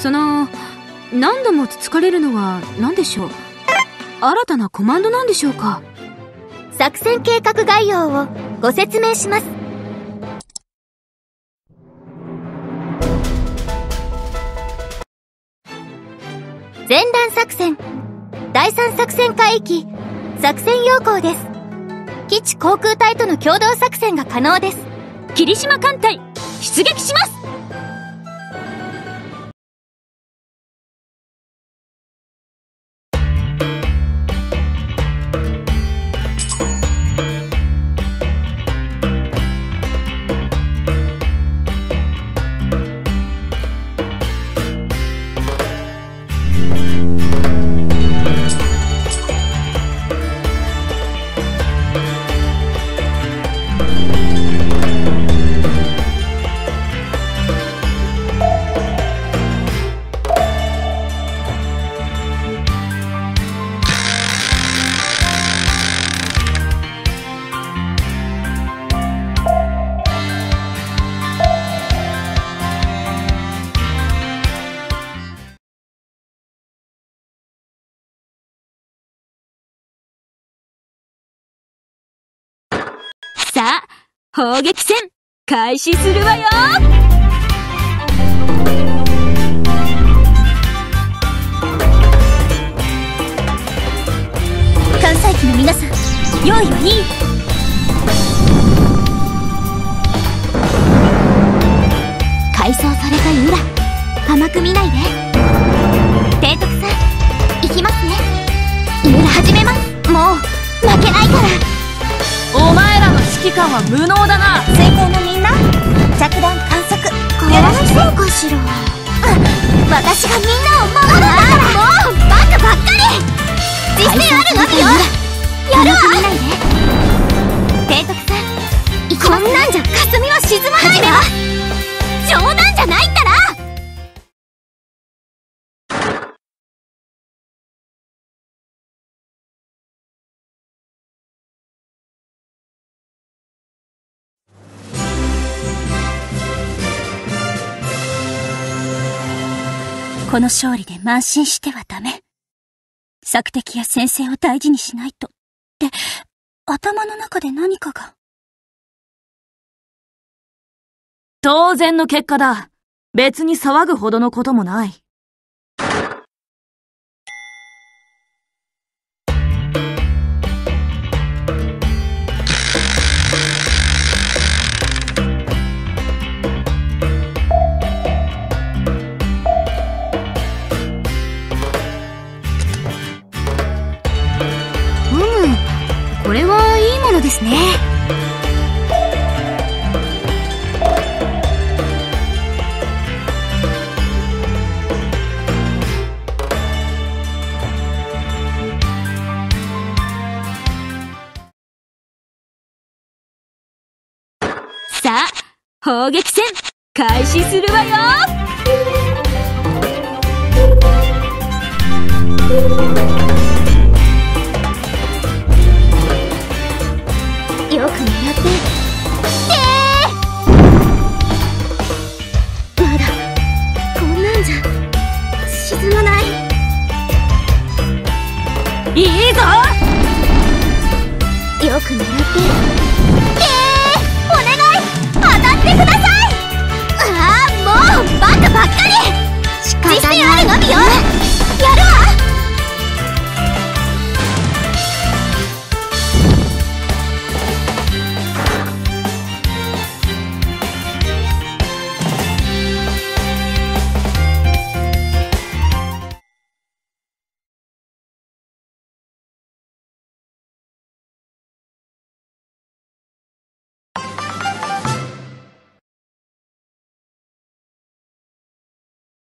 その何度もつつかれるのは何でしょう？新たなコマンドなんでしょうか？作戦計画概要をご説明します。前段作戦。第三作戦海域作戦要項です。基地航空隊との共同作戦が可能です。霧島艦隊出撃します砲撃戦開始するわよ。関西機の皆さん用意はいい。改装されたユラ甘く見ないで提督さん行きますね。ユラ始めます。もう負けないから。前らの指揮官は無能だな。水星のみんな着弾観測よろしそうかしら私がみんなを守るんだから。もうバカばっかり。実践あるのみよ。やるわ。提督さんこんなんじゃ霞は沈まないわこの勝利で慢心してはダメ。索敵や先生を大事にしないと。って、頭の中で何かが。当然の結果だ別に騒ぐほどのこともない砲撃戦開始するわよよ。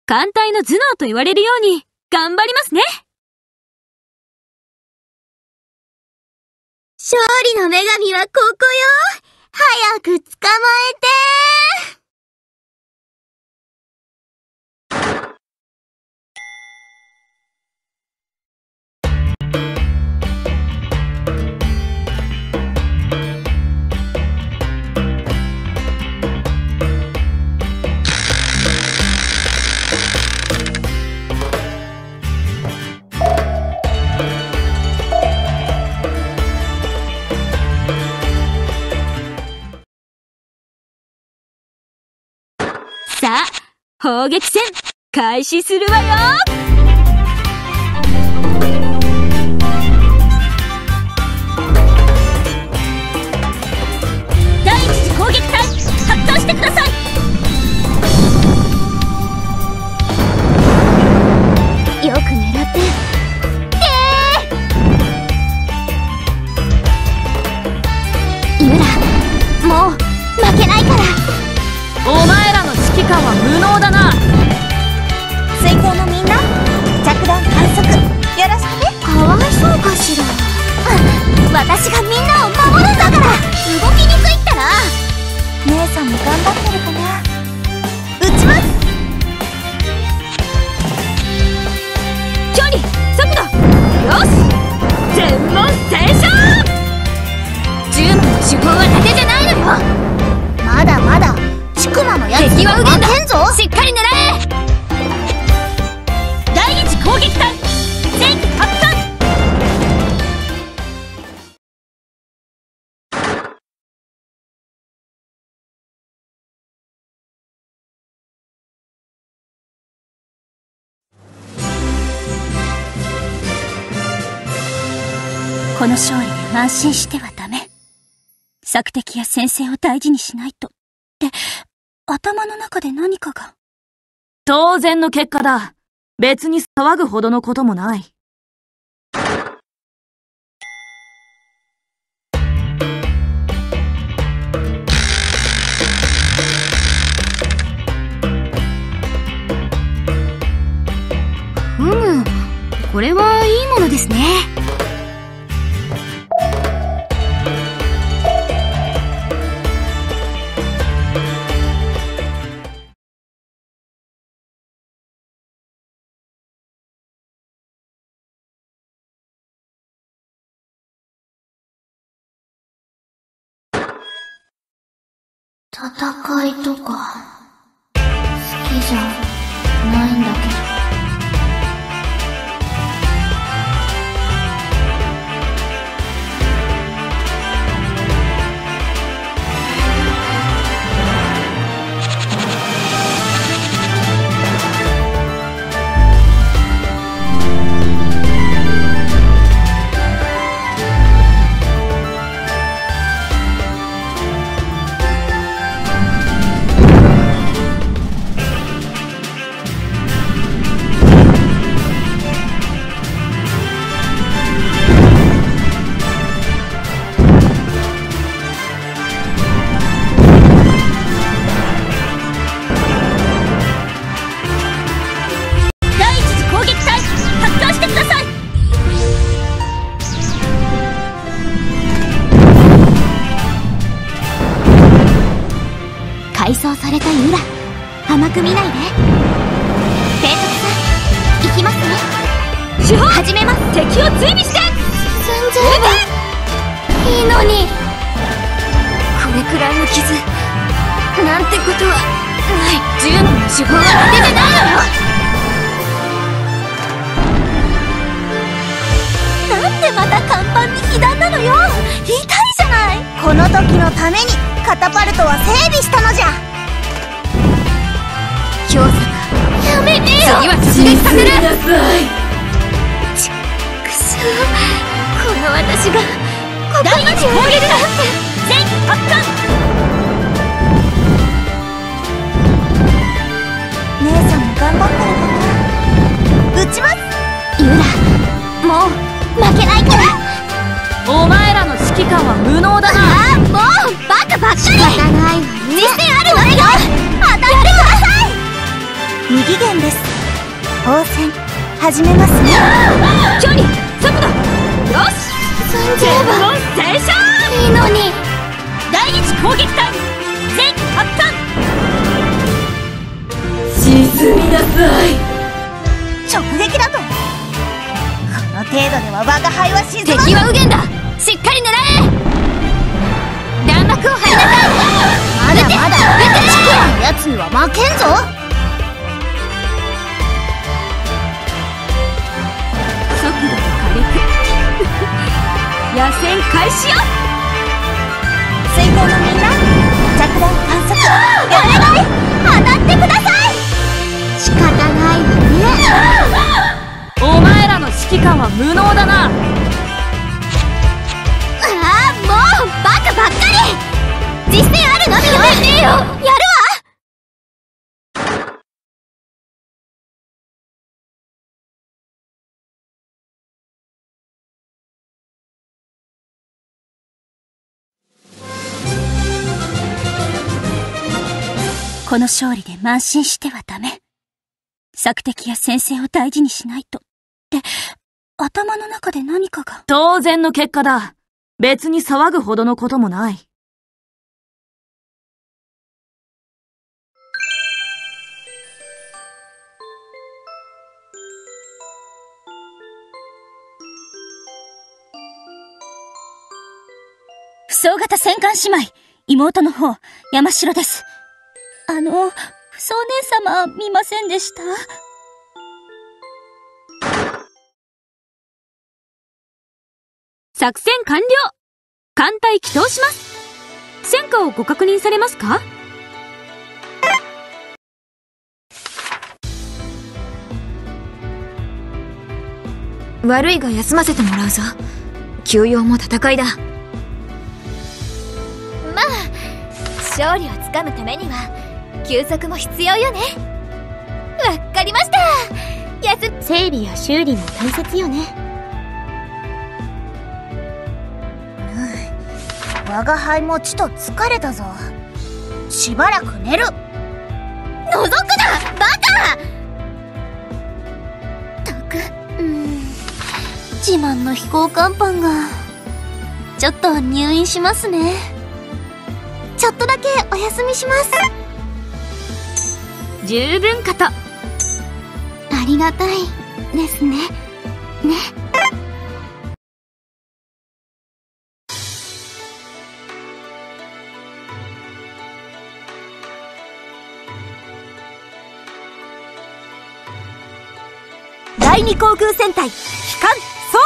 艦隊の頭脳と言われるように頑張りますね。勝利の女神はここよ。早く捕まえて。砲撃戦開始するわよ。第一次攻撃隊発動してください。勝利で慢心してはダメ。索敵や先生を大事にしないと。って、頭の中で何かが。当然の結果だ別に騒ぐほどのこともないこれはいいものですね戦いとか好きじゃん。は無能だな。あもうバカばっかり。仕方ない。わね実践あるわ。よ当たってください右舷です。応戦始めますね。距離。速度。よし。進んじゃえ全ば問正勝いいのに。第一攻撃隊全発艦沈みなさい。直撃だと。この程度では我が輩は沈ま敵は右舷だしっかり狙え。弾幕を張りなさいまだまだ出てきてやつには負けんぞ。速度野戦開始よ。のみんな観お願い。放ってください。仕方ないね。お前らの指揮官は無能だな。実践あるのではやるわこの勝利で慢心してはダメ。索敵や先生を大事にしないと。って、頭の中で何かが。当然の結果だ。別に騒ぐほどのこともない。不相型戦艦姉妹、妹の方、山城です。あの、不相姉様、見ませんでした？作戦完了。艦隊起動します。戦果をご確認されますか？悪いが休ませてもらうぞ。休養も戦いだ。まあ勝利をつかむためには休息も必要よね。わかりました。休整理や修理も大切よね我が輩もちと疲れたぞ。しばらく寝る。覗くな！バカ！たく。うん。自慢の飛行甲板が。ちょっと入院しますね。ちょっとだけお休みします。十分かと。ありがたいですね。ね航空戦隊、機関、総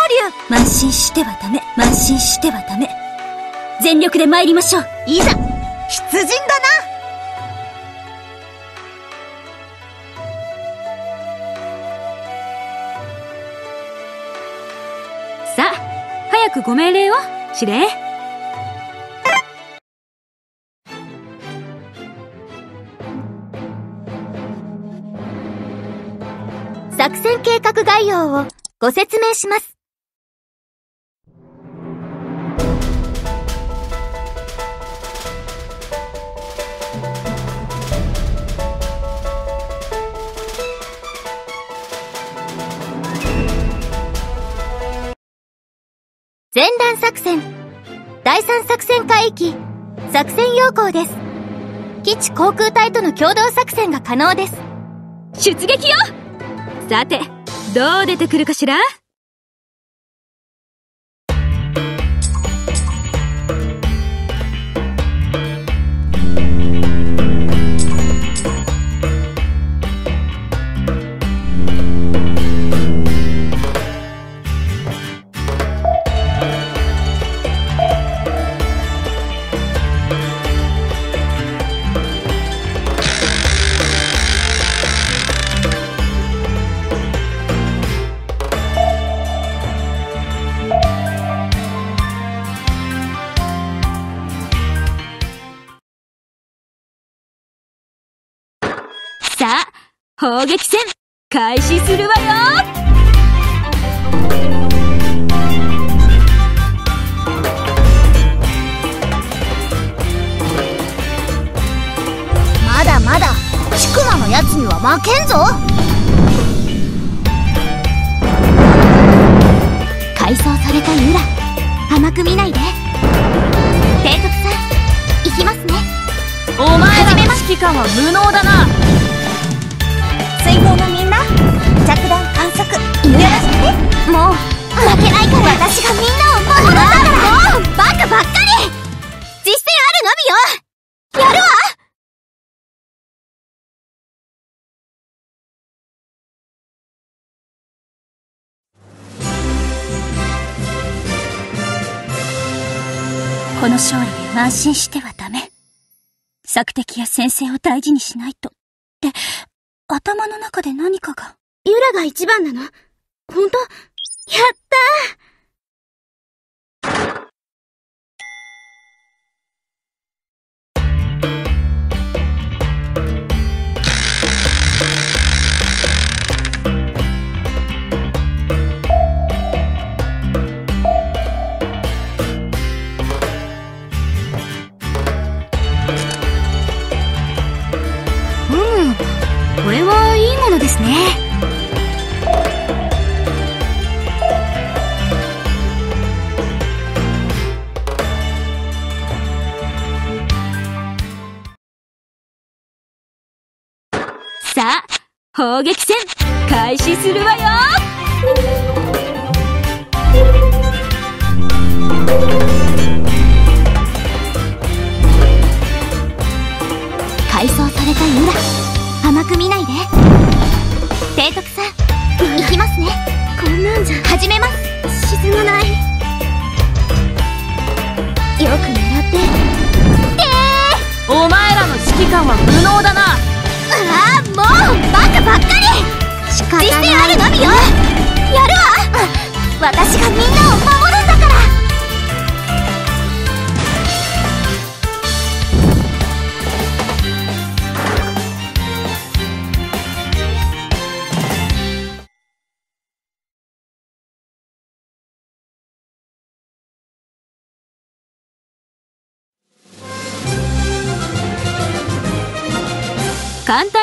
流。慢心してはダメ、慢心してはダメ。全力で参りましょう。いざ出陣だな。さあ早くご命令を。司令戦計画概要をご説明します。前段作戦。第三作戦海域作戦要項です。基地航空隊との共同作戦が可能です。出撃よ！さてどう出てくるかしら？砲撃戦開始するわよ。まだまだシクマのやつには負けんぞ。改装されたユラ甘く見ないで。提督さん行きますね。お前らの指揮官は無能だな水平のみんな着弾観測ユラもう負けないから私がみんなを守るんだからもうバカばっかり実践あるのみよやるわ。この勝利で慢心してはダメ。索敵や先生を大事にしないと。って、頭の中で何かが。ユラが一番なの。本当？やったー！砲撃戦、開始するわよ。改装されたユラ甘く見ないで。提督さん行きますね。こんなんじゃ。始めます。沈まない。よく狙って。でお前らの指揮官は無能だな。ああもうばっかり。仕方ない。のみよ。やるわ。私がみんなを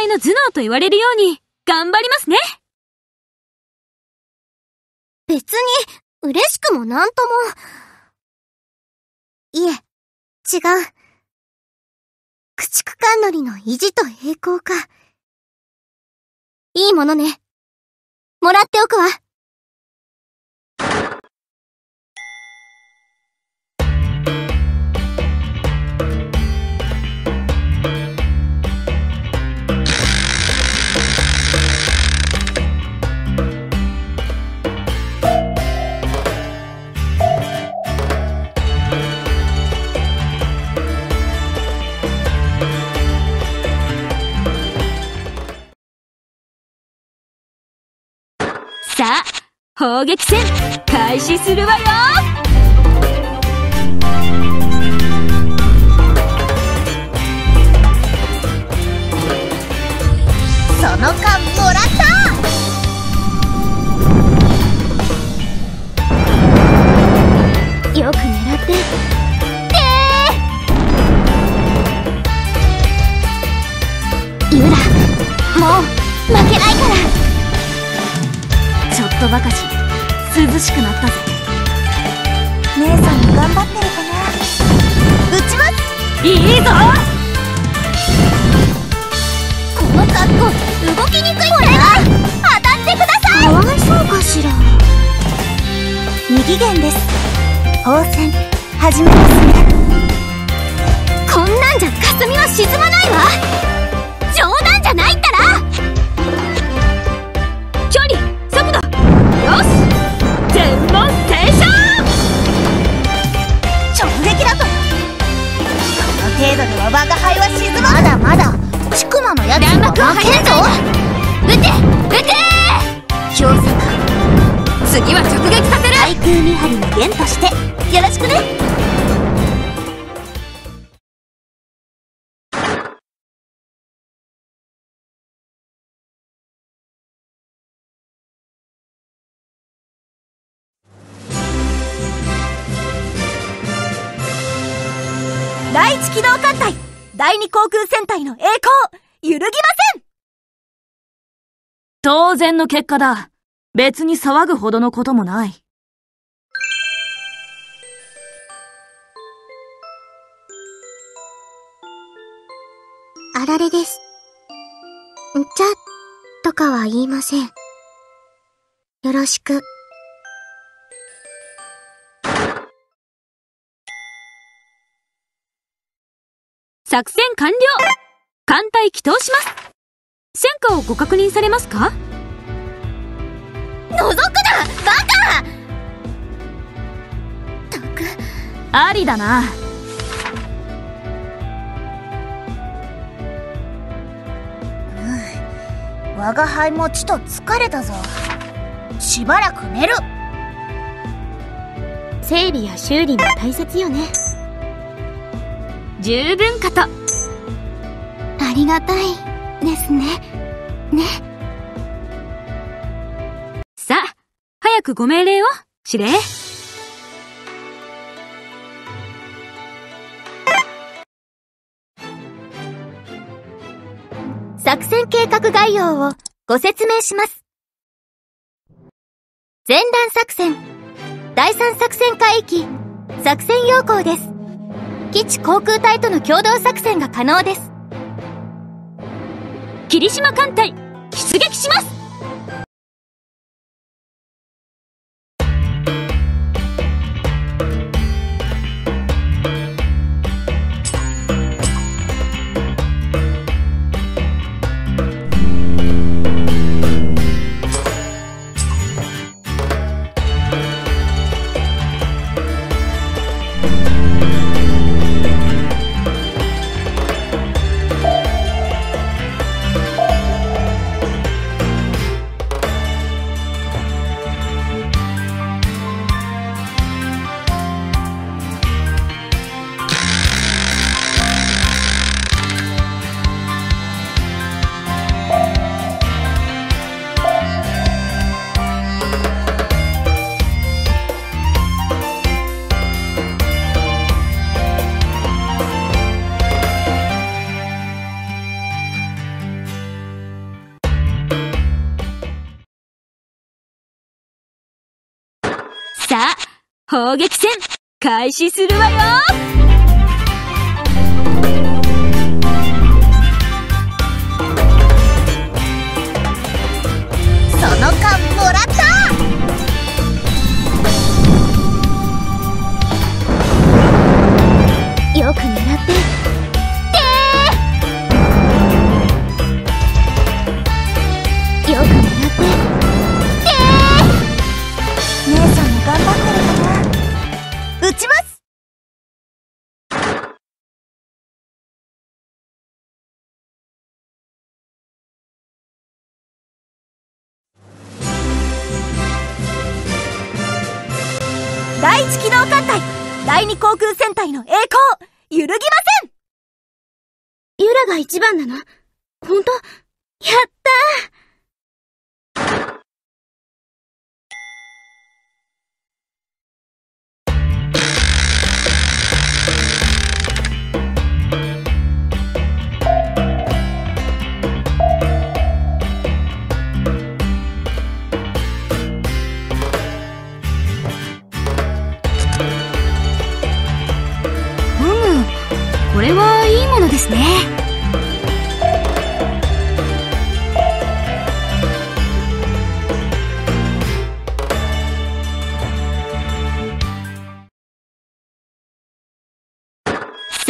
の頭脳と言われるように、頑張りますね。別に嬉しくもなんとも。いえ違う。駆逐艦乗りの意地と栄光か。いいものね。もらっておくわ。砲撃戦、開始するわよ。その間もらった。よく狙って。でーユラもう負けないから。とばかし、涼しくなったぜ。姉さんも頑張ってるかな。撃ちますいいぞ。この格好動きにくいこれが当たってください。かわいそうかしら。右舷です。放線。始めますね。こんなんじゃ霞は沈まないわ見張りの弦として。よろしくね。第一機動艦隊。第二航空戦隊の栄光。揺るぎません。当然の結果だ。別に騒ぐほどのこともない。あられです。んちゃとかは言いません。よろしく。作戦完了艦隊起動します戦果をご確認されますか？覗くなバカたく、ありだな。我が輩もちと疲れたぞ。しばらく寝る。整備や修理も大切よね。十分かと。ありがたいですね。ね。さあ、早くご命令を、司令。作戦計画概要をご説明します。前段作戦、第三作戦海域、作戦要項です。基地航空隊との共同作戦が可能です。霧島艦隊出撃します開始するわよ。揺るぎません！ユラが一番なの？ほんとやったー！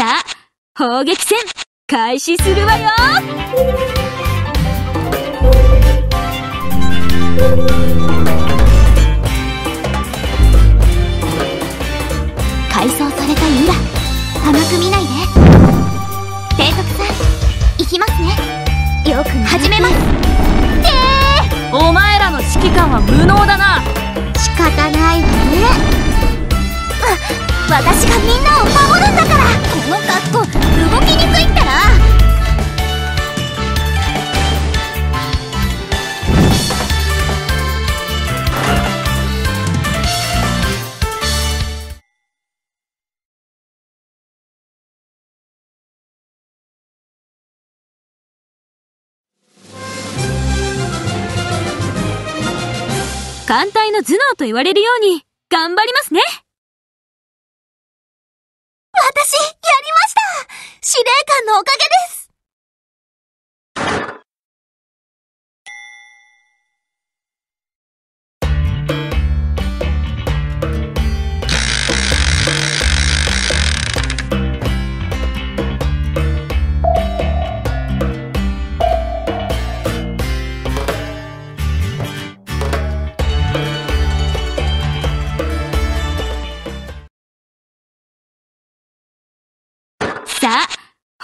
さあ、砲撃戦、開始するわよ。改装されたユラ甘く見ないで。提督さん行きますね。よく始めます。お前らの指揮官は無能だな。仕方ないわね。わ私がみんなを守るんだから格好動きにくいったら。艦隊の頭脳と言われるように、頑張りますね。私やりました。司令官のおかげです。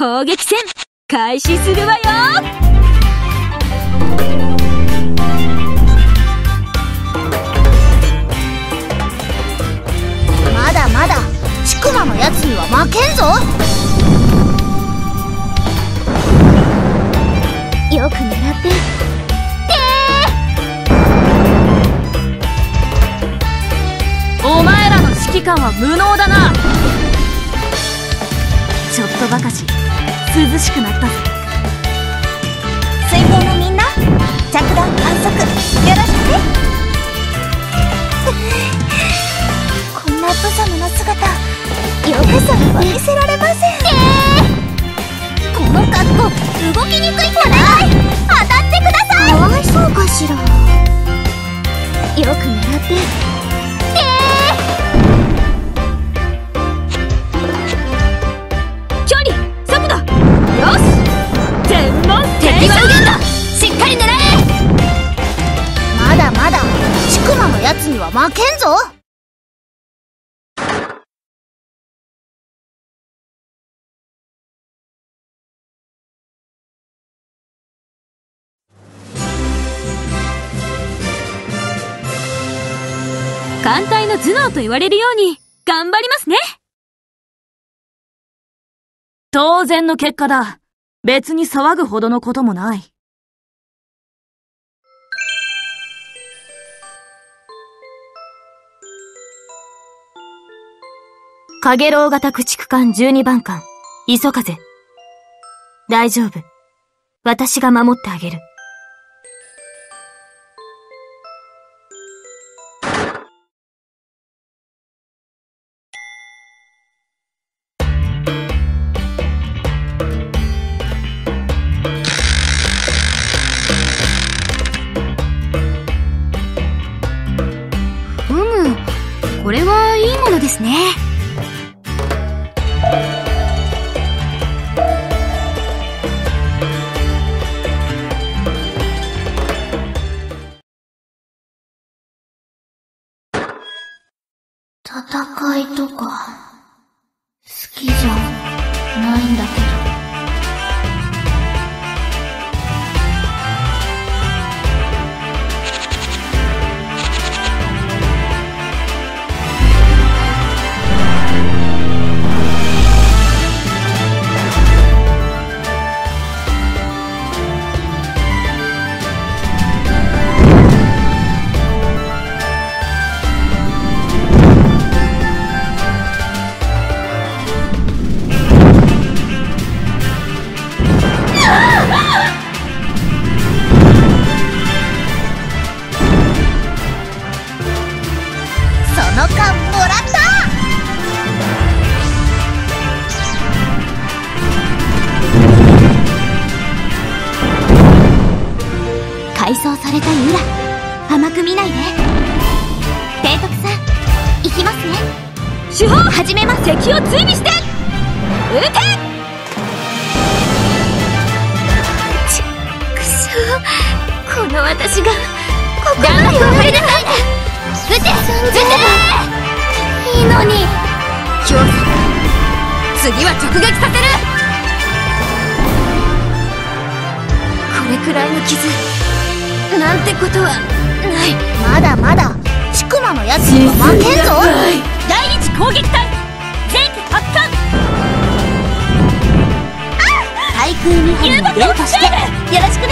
砲撃戦、開始するわよ。まだまだちくまのやつには負けんぞ。よく狙って。お前らの指揮官は無能だな。ちょっとばかし、涼しくなった。ぜ。水平のみんな着弾観測よろしくね。こんな無様な姿よくさんは見せられません。この格好動きにくいから当たってください。かわいそうかしら。よく狙って負けんぞ艦隊の頭脳と言われるように頑張りますね当然の結果だ。別に騒ぐほどのこともない。影楼型駆逐艦12番艦、磯風。大丈夫。私が守ってあげる。を追尾して撃てちくそこの私がここまで薬を振りなさい撃て撃ていいのに今日次は直撃させるこれくらいの傷なんてことはないまだまだちくまのやつには負けんぞ第一攻撃隊対空見張りの連としてよろしくね。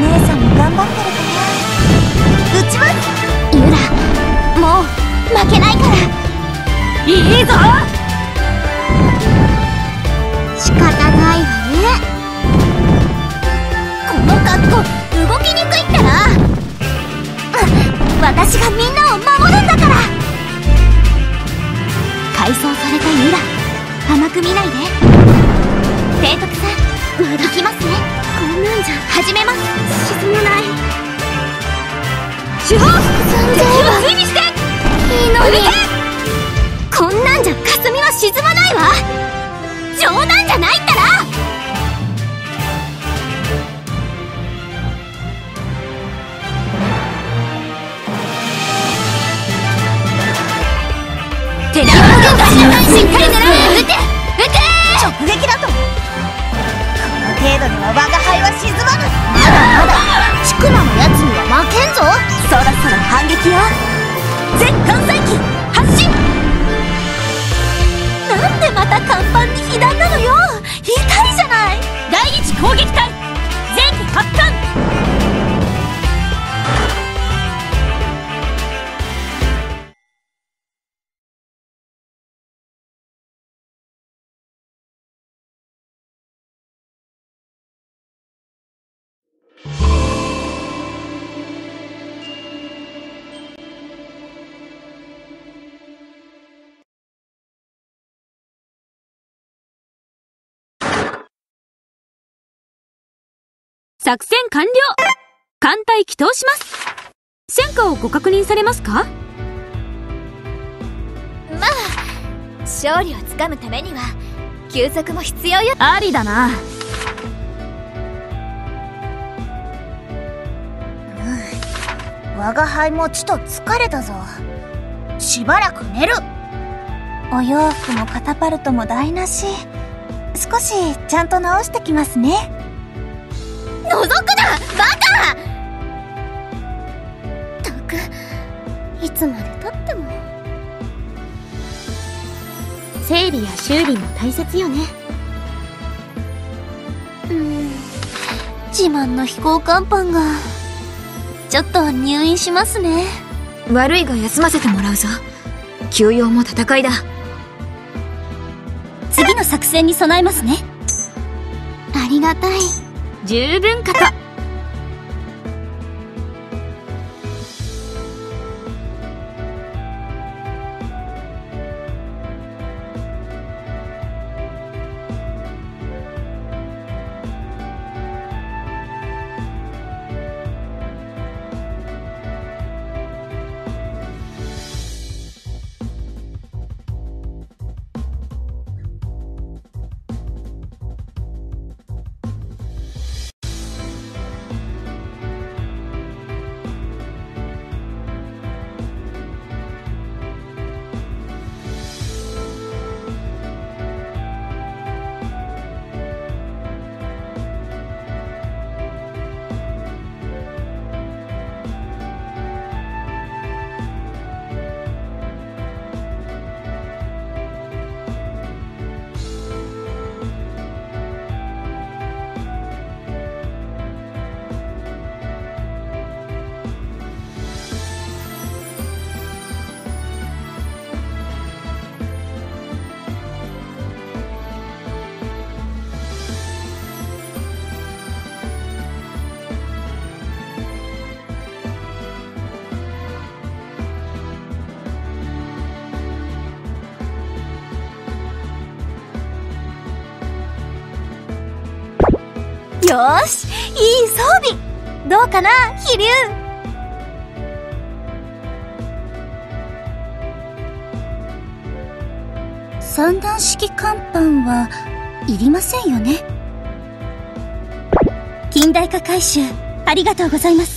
姉さんも頑張ってるかな撃ちますユラもう負けないから。いいぞ仕方ないわね。この格好動きにくいったら。私がみんなを守るんだから。改装されたユラ。く見ないで。提督さんまだ行きますね。こんなんじゃ始めます。沈まない。手法敵敵を追尾して。いいのにこんなんじゃ霞は沈まないわ。冗談じゃないったら。手しっかり狙え撃て直撃だとこの程度には我が輩は沈まぬ。まだまだちくまのやつには負けんぞ。そろそろ反撃よ。全艦載機発進。なんでまた甲板に被弾なのよ。痛いじゃない。第一攻撃隊前期発艦作戦完了。艦隊祈祷します。戦果をご確認されますか？まあ勝利をつかむためには休息も必要よ。ありだな。我が輩もちと疲れたぞ。しばらく寝る。お洋服もカタパルトも台無し。少しちゃんと直してきますね覗くなバカたくいつまでたっても。整理や修理も大切よね。うん自慢の飛行甲板が。ちょっと入院しますね。悪いが休ませてもらうぞ。休養も戦いだ。次の作戦に備えますね。ありがたい十分かと。よしいい装備。どうかな飛竜三段式甲板はいりませんよね。近代化改修ありがとうございます。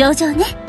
上々ね。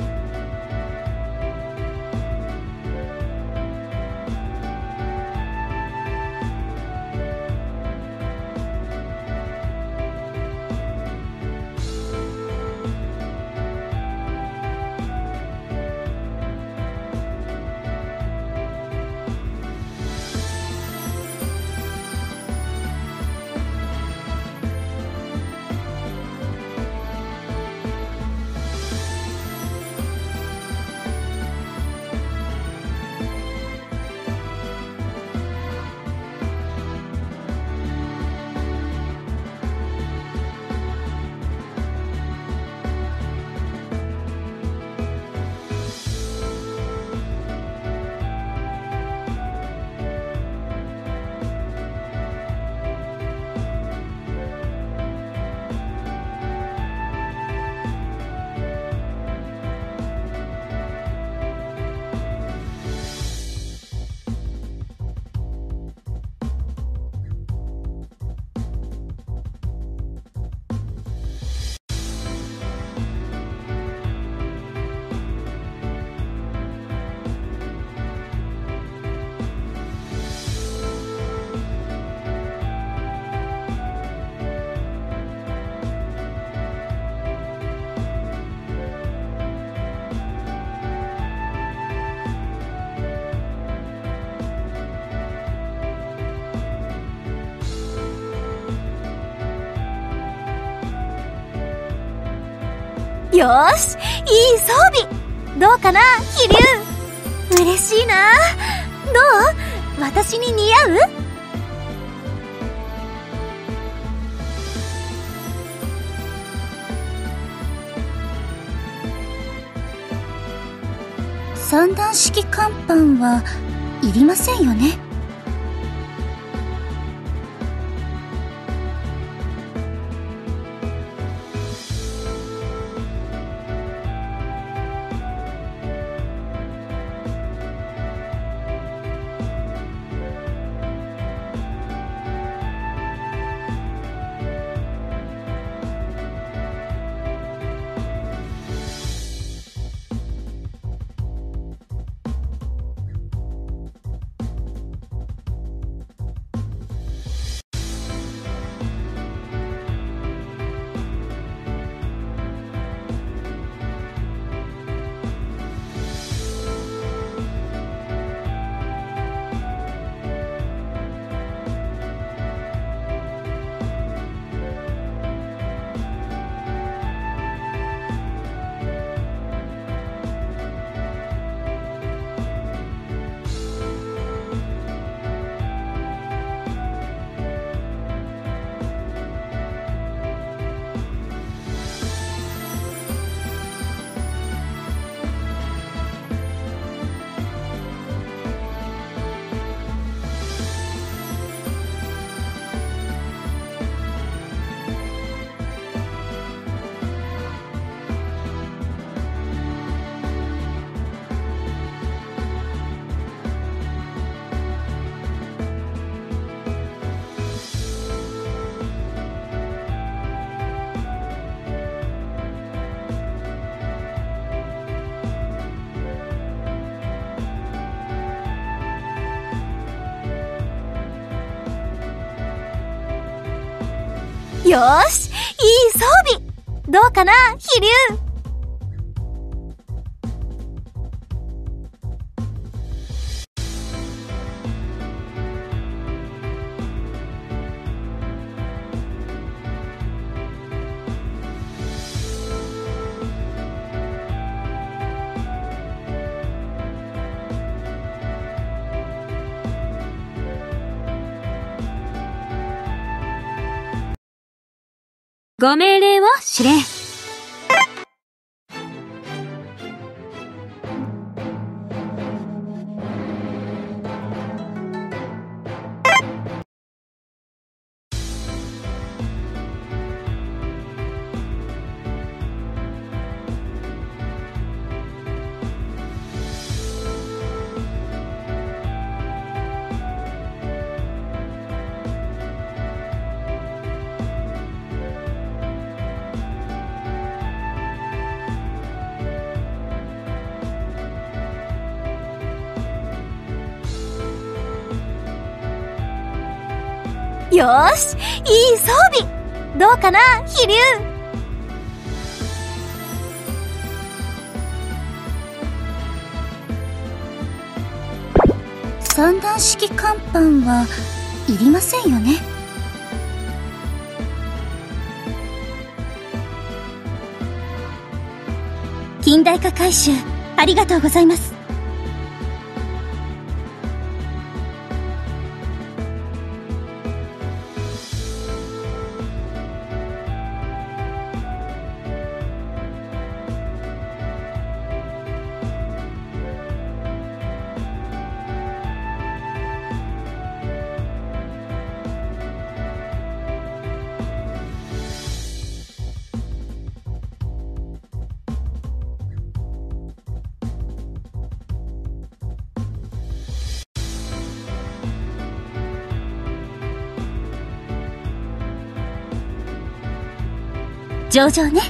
し。いい装備。どうかな飛竜嬉しいな。どう？私に似合う？三段式甲板はいりませんよね。うかな飛竜ご命令を指令。しいい装備。どうかな飛竜三段式甲板はいりませんよね。近代化改修ありがとうございます上々ね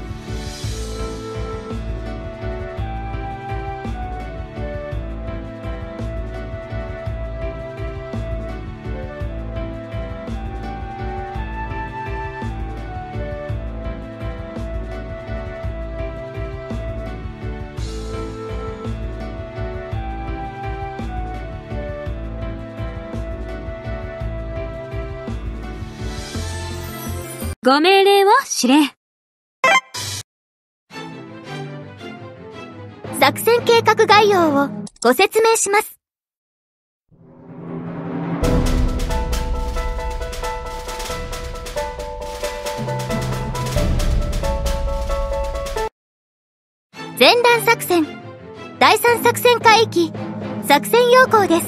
ご命令を指令。計画概要をご説明します。前段作戦。第3作戦海域作戦要項です。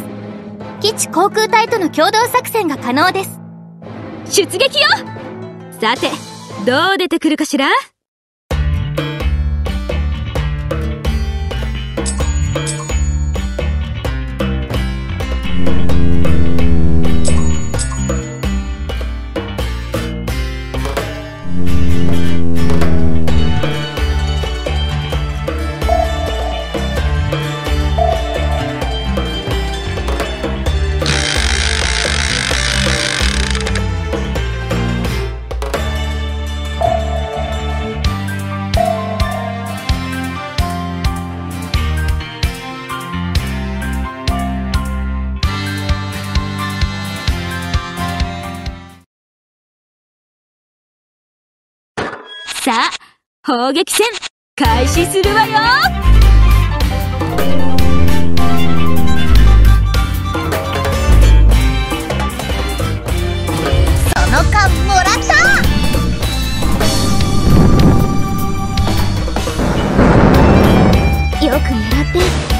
基地航空隊との共同作戦が可能です。出撃よ。さてどう出てくるかしら？攻撃戦、開始するわよ。その間もらった。よく狙って。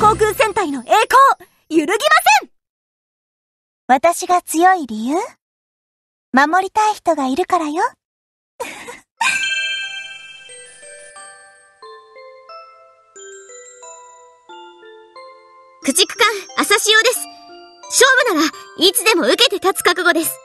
航空戦隊の栄光揺るぎません私が強い理由？守りたい人がいるからよ。駆逐艦、朝潮です。勝負ならいつでも受けて立つ覚悟。です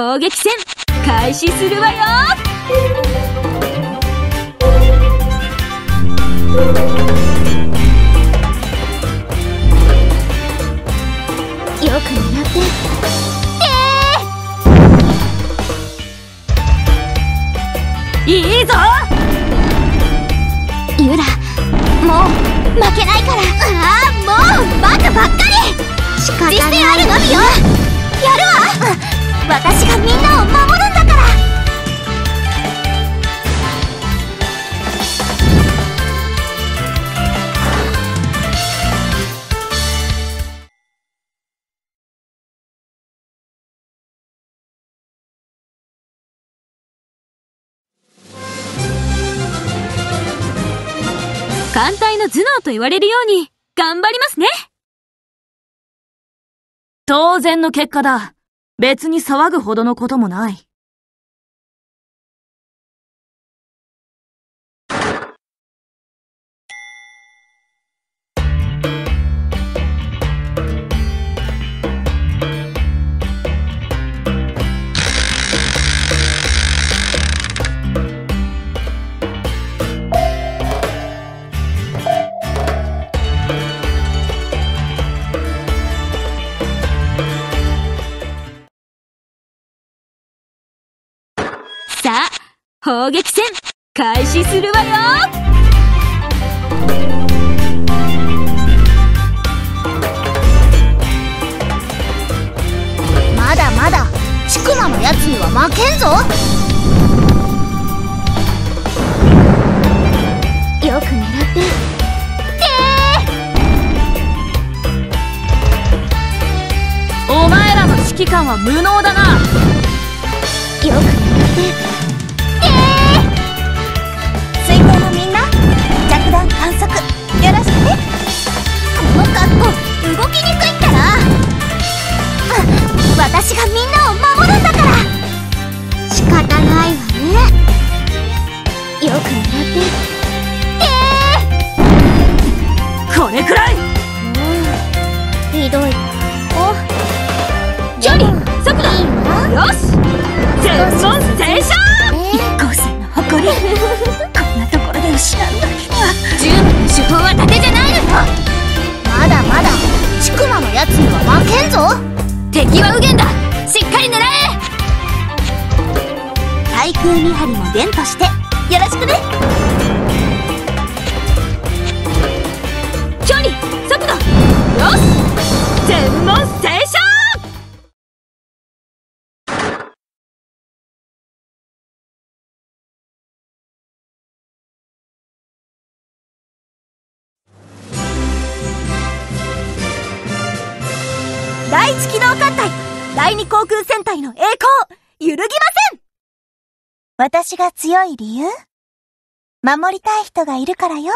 砲撃戦開始するわよ。よく狙って。いいぞ。ユラもう負けないから。ああもうバカばっかり。仕方ないあるのみよ。やるわ私がみんなを守るんだから艦隊の頭脳と言われるように、頑張りますね当然の結果だ。別に騒ぐほどのこともない。砲撃戦開始するわよ。まだまだチクマのやつには負けんぞ。よく狙って。お前らの指揮官は無能だな。よく狙ってきにくいから私がみんなを守るんだから。仕方ないわね。よく狙って。ええー、これくらい。ひどい。お。ジョリー速度いいわ。よし。全問全勝。一光線の誇り。こんなところで失うわけには。十分の手法は盾じゃないのよ。まだくまのやつには負けんぞ。敵は右舷だ。しっかり狙え対空見張りも伝としてよろしくね揺るぎません！私が強い理由？守りたい人がいるからよ。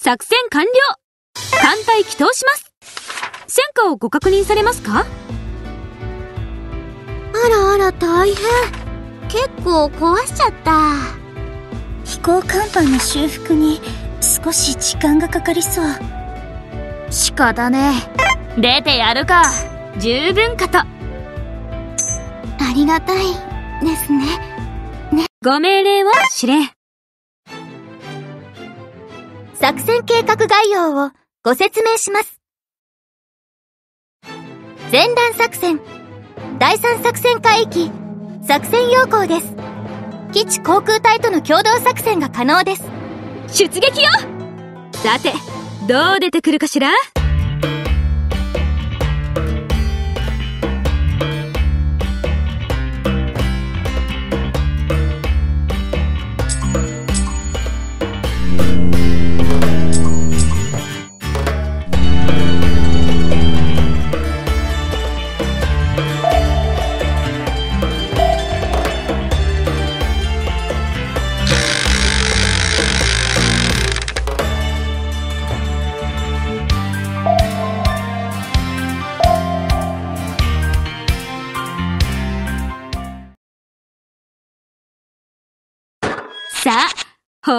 作戦完了！艦隊起動します！戦果をご確認されますか？あらあら大変。結構壊しちゃった。飛行甲板の修復に少し時間がかかりそう仕方ねえ。出てやるか。十分かと。ありがたいですね。ご命令を司令作戦計画概要をご説明します。前段作戦。第三作戦海域作戦要項です。基地航空隊との共同作戦が可能です。出撃よ。さてどう出てくるかしら？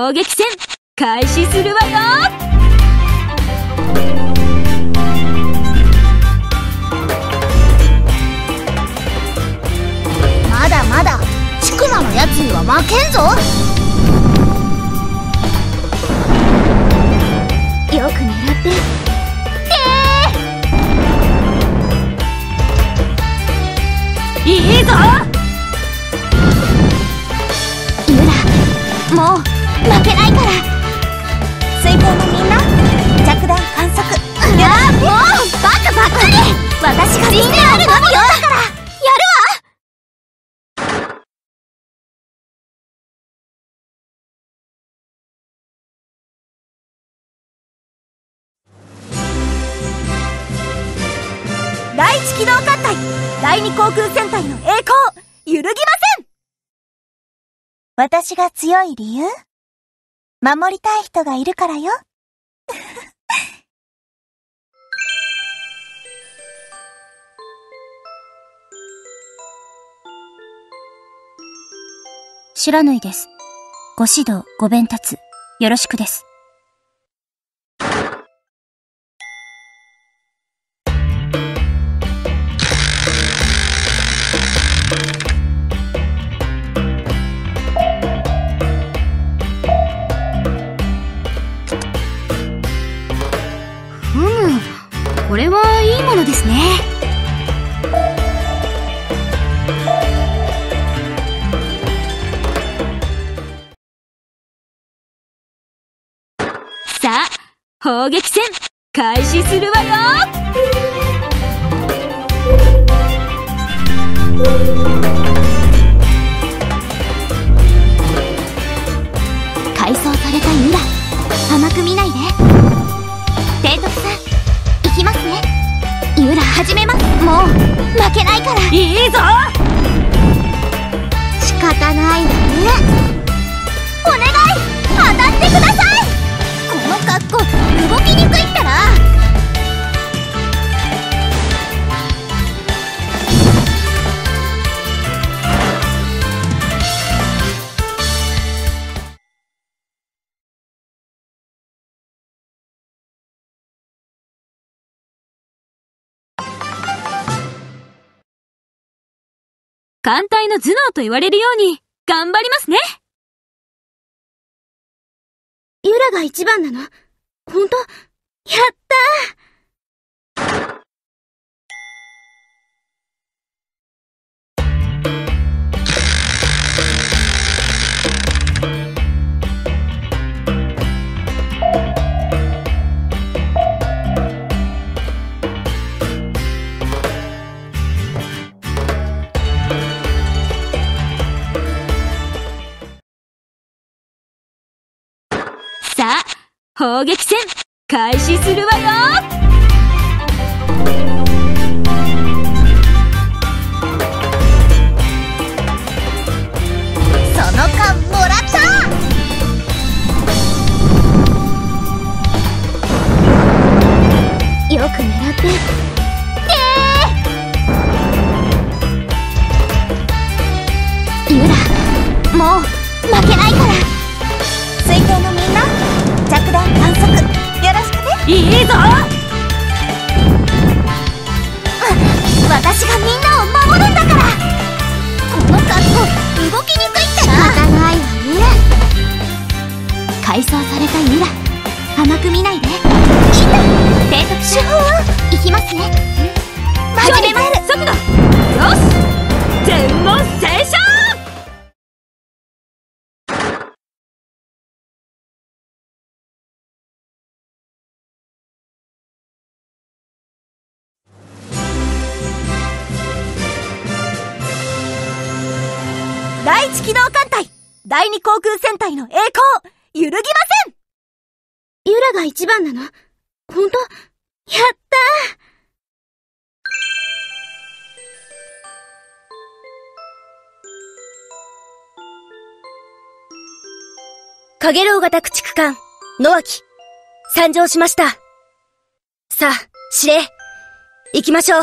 砲撃戦開始するわよ。まだまだちくまのやつには負けんぞ。よく狙って。いいぞ。水星のみんな着弾観測いやもうバカばっかり私が人であるのよだからやるわ。第一機動艦隊第二航空戦隊の栄光揺るぎません。私が強い理由？守りたい人がいるからよ。修羅縫いです。ご指導、ご鞭達、よろしくです。砲撃戦開始するわよ。改装された甘く見ないで。提督さん行きますね。ユラ始めます。もう負けないから。いいぞ。仕方ないわね。お願い当たってください格好動きにくいったら。艦隊の頭脳と言われるように頑張りますね。ユラが一番なの。本当？やったー！砲撃戦開始するわよ改装されたユラ。甘く見ないで。みんな低手法いきますね。始めます。速度よし。全問正第1機動艦隊第2航空戦隊の栄光揺るぎませんユラが一番なの？本当？やったーかげろう型駆逐艦、野脇、参上しました。さあ、指令、行きましょう。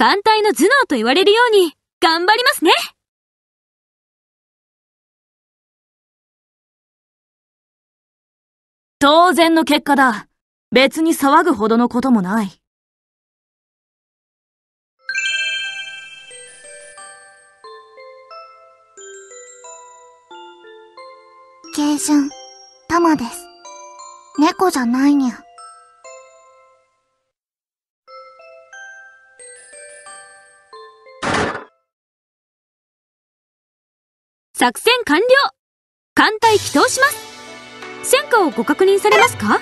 艦隊の頭脳と言われるように頑張りますね当然の結果だ。別に騒ぐほどのこともない。軽順タマです猫じゃないにゃ作戦完了。艦隊起動します。戦果をご確認されますか？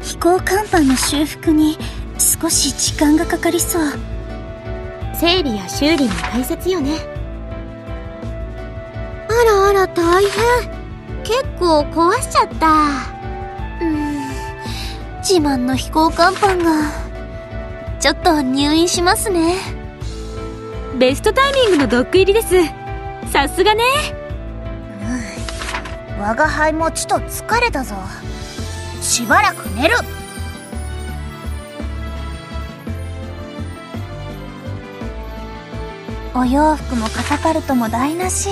飛行甲板の修復に少し時間がかかりそう。整理や修理も大切よね。あらあら大変。結構壊しちゃった。うん。自慢の飛行甲板がちょっと入院しますね。ベストタイミングのドック入りです。さすがね。我が輩もちと疲れたぞ。しばらく寝る。お洋服もカタパルトも台無し。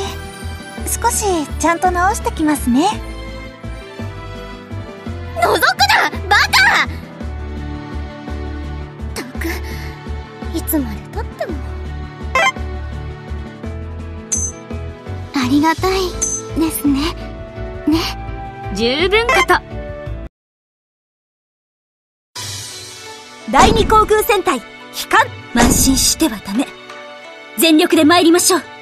少しちゃんと直してきますね。覗くな！バカくいつまでたっても。ありがたいですね。ね。十分かと。第二航空戦隊飛艦慢心してはダメ。全力で参りましょう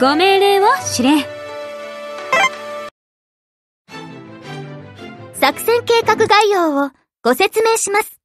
ご命令を指令。作戦計画概要をご説明します。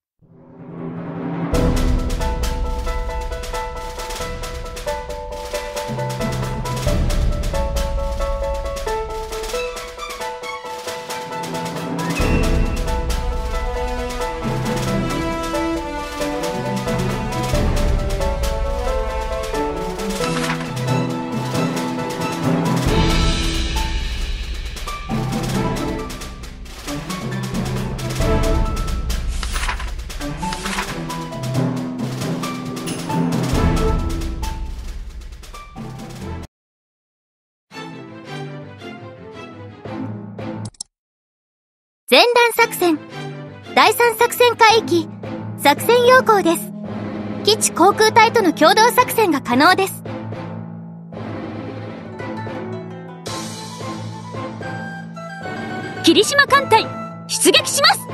との共同作戦が可能です。霧島艦隊出撃します。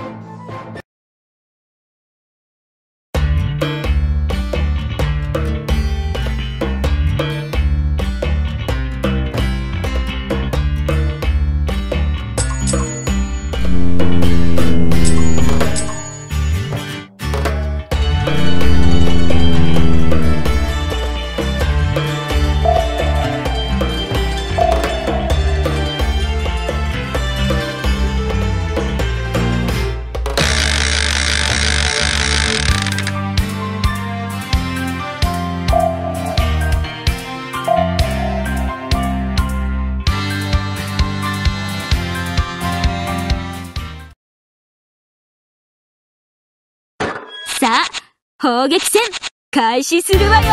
開始するわよ。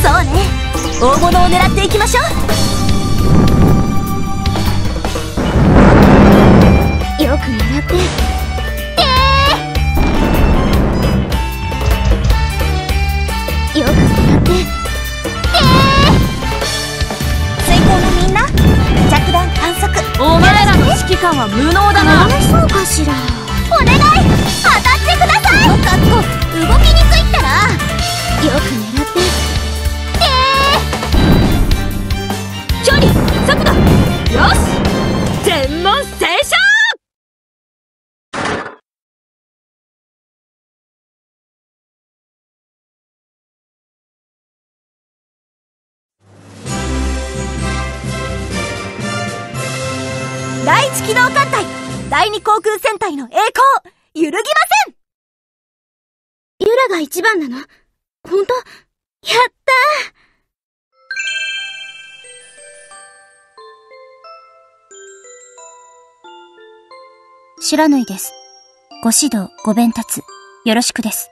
そうね。大物を狙っていきましょう。よく狙って。お前らの指揮官は無能だな。そうかしら。お願い当たってください。この格好動きにくいったら。よく狙って。え距離速度。よし。第一機動艦隊第二航空戦隊の栄光揺るぎませんユラが一番なの？本当？やった知らぬいです。ご指導、ご鞭達、よろしくです。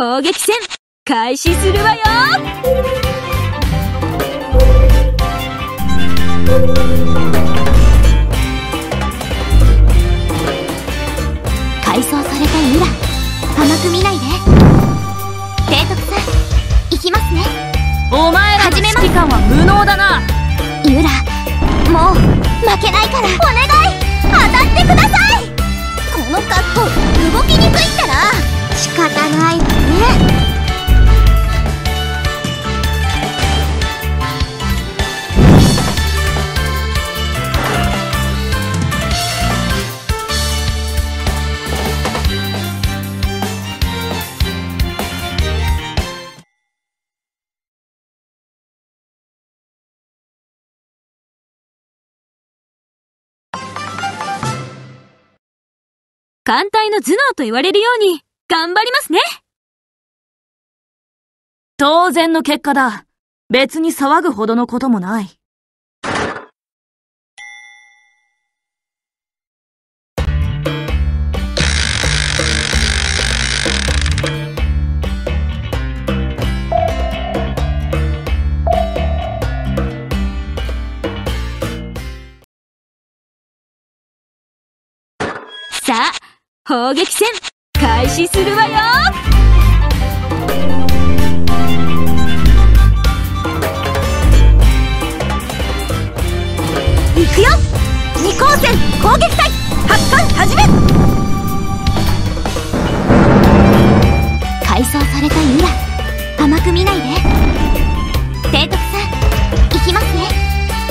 砲撃戦開始するわよ。改装された甘く見ないで。提督さんきますね。お前らの指揮官は無能だな。ユラもう負けないから。お願い当たってください。この格好動きにくいったら仕艦隊の頭脳と言われるように、頑張りますね当然の結果だ。別に騒ぐほどのこともない。さあ、砲撃戦開始するわよ。行くよ。二光線攻撃隊発艦始め。改装されたユラ甘く見ないで。提督さん行きますね。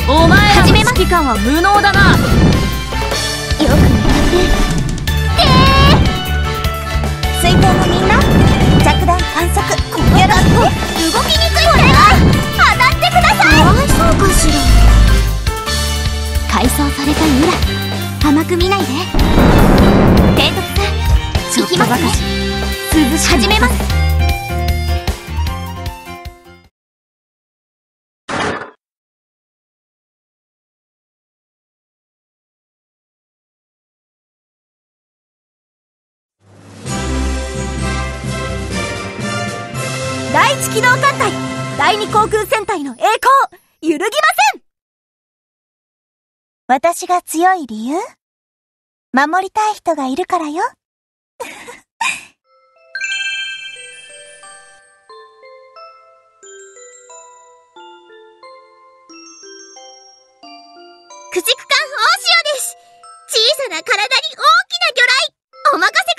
お前らの指揮官は無能だな。よく狙って水筒のみんな着弾観測よろしくね動きにくいこれ当たってくださいかわいそうかしら。改装されたユラ甘く見ないで。提督さんちょっとばかし涼しく始めます第二航空戦隊の栄光揺るぎません。私が強い理由？守りたい人がいるからよ。駆逐艦大潮です。小さな体に大きな魚雷。お任せ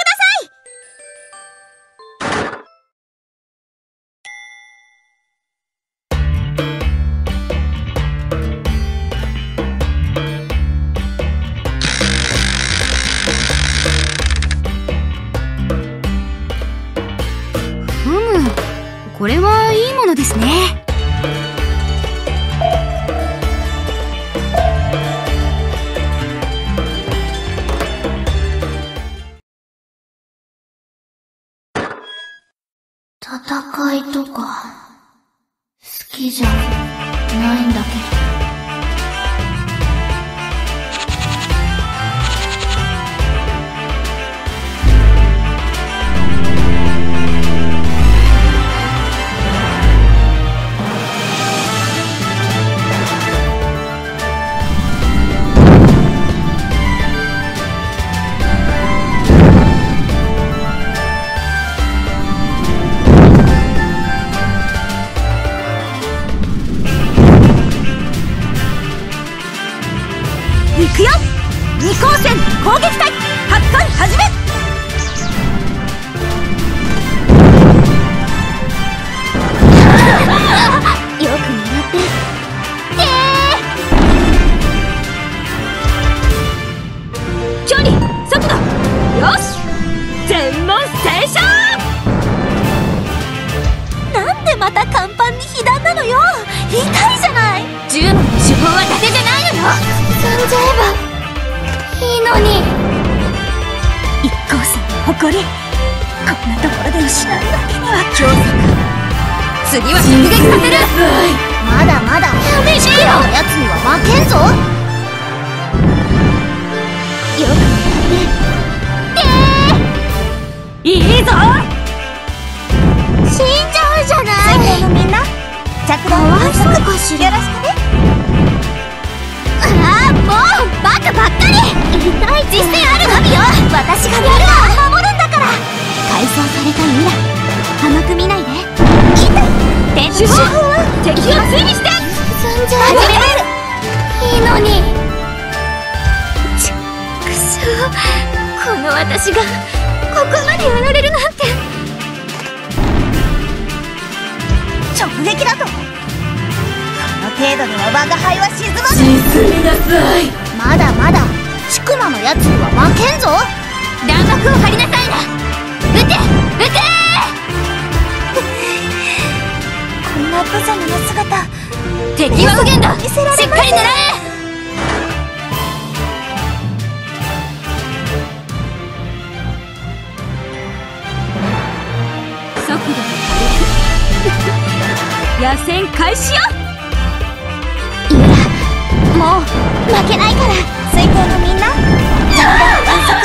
負けないから水星のみんな。ジャン反則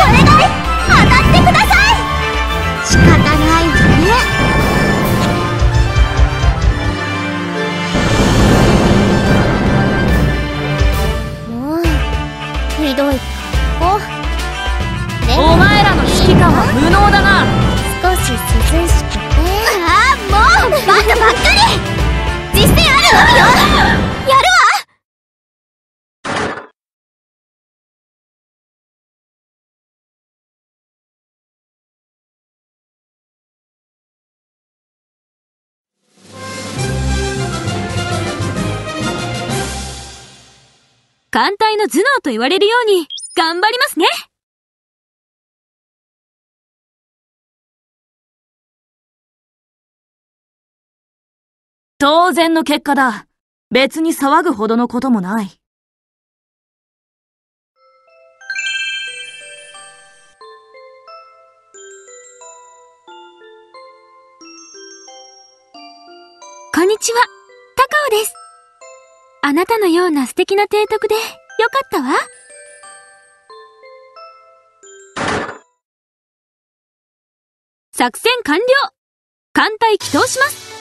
お願い。当たってください。仕方ないわね。もうひどい。おお前らの指揮官は無能だな。少し涼しくて。ああもうバカばっかり。実践あるのみよ。艦隊の頭脳と言われるように、頑張りますね当然の結果だ。別に騒ぐほどのこともない。こんにちは、高尾です。あなたのような素敵な提督でよかったわ。作戦完了艦隊起動します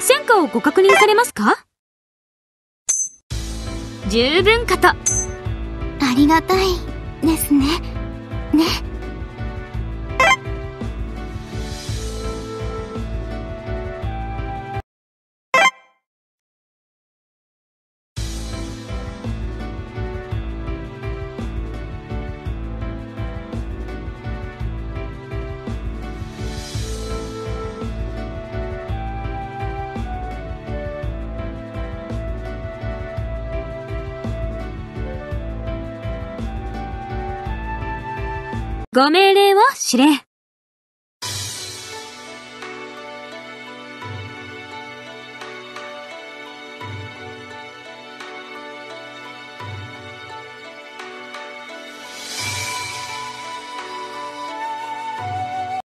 戦果をご確認されますか？十分かと。ありがたいですね。ね。ご命令を司令。